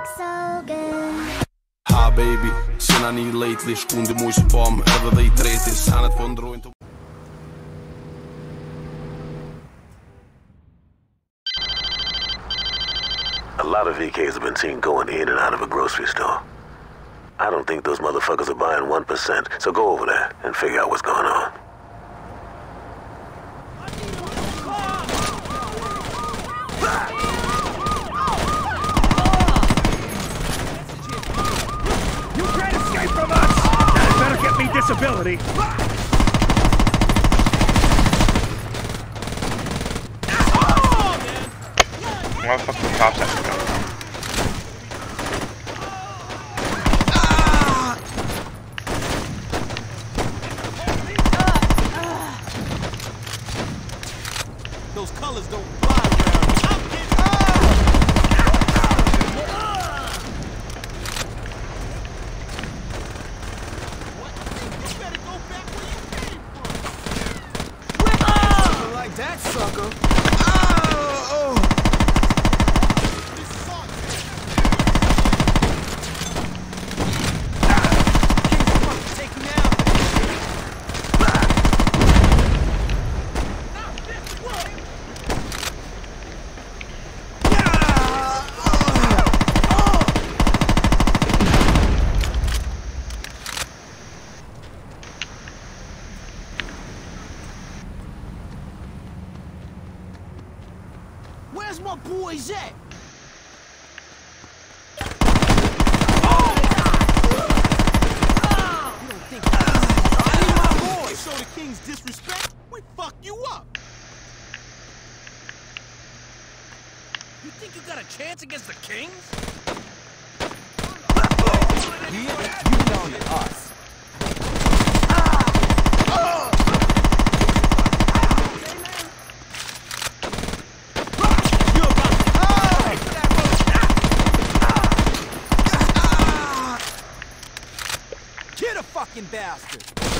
look so good. Ha baby, sina një lately Shkundi mu që pom edhe dhe i treti Sanet po ndrojnë të A lot of VKs have been seen going in and out of a grocery store. I don't think those motherfuckers are buying 1%, so go over there and figure out what's going on. You can't escape from us! You better get me disability. Motherfucking cops have to come. Those colors don't fly that, sucker. Where's my boys at? You. Show the king's disrespect. We fuck you up. You think you got a chance against the kings? Here, You belong to us. Get a fucking bastard.